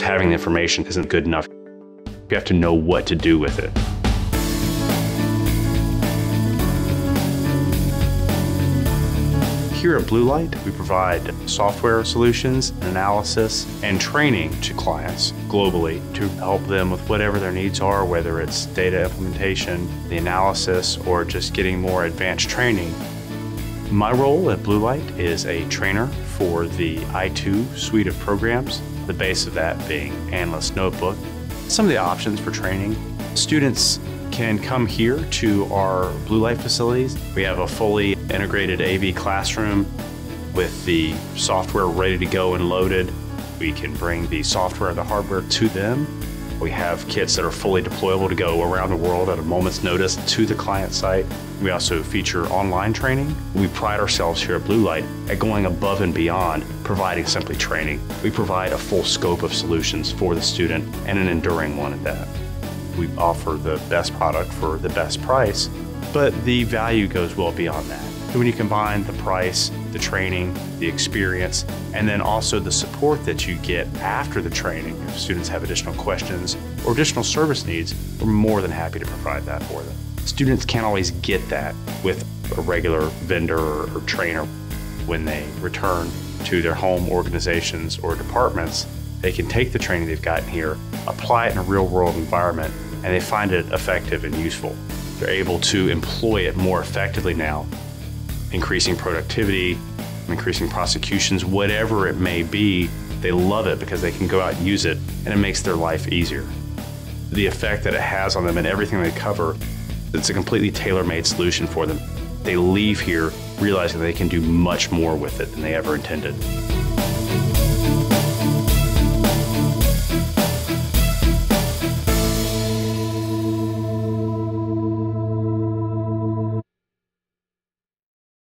having the information isn't good enough. You have to know what to do with it. Here at Blue Light, we provide software solutions, analysis, and training to clients globally to help them with whatever their needs are, whether it's data implementation, the analysis, or just getting more advanced training. My role at Blue Light is a trainer for the i2 suite of programs, the base of that being Analyst Notebook. Some of the options for training students can come here to our Blue Light facilities. We have a fully integrated AV classroom with the software ready to go and loaded. We can bring the software the hardware to them. We have kits that are fully deployable to go around the world at a moment's notice to the client site. We also feature online training. We pride ourselves here at Blue Light at going above and beyond providing simply training. We provide a full scope of solutions for the student and an enduring one at that. We offer the best product for the best price, but the value goes well beyond that. When you combine the price, the training, the experience, and then also the support that you get after the training, if students have additional questions or additional service needs, we're more than happy to provide that for them. Students can't always get that with a regular vendor or trainer when they return to their home organizations or departments. They can take the training they've gotten here, apply it in a real world environment, and they find it effective and useful. They're able to employ it more effectively now, increasing productivity, increasing prosecutions, whatever it may be. They love it because they can go out and use it, and it makes their life easier. The effect that it has on them and everything they cover, it's a completely tailor made solution for them. They leave here realizing they can do much more with it than they ever intended.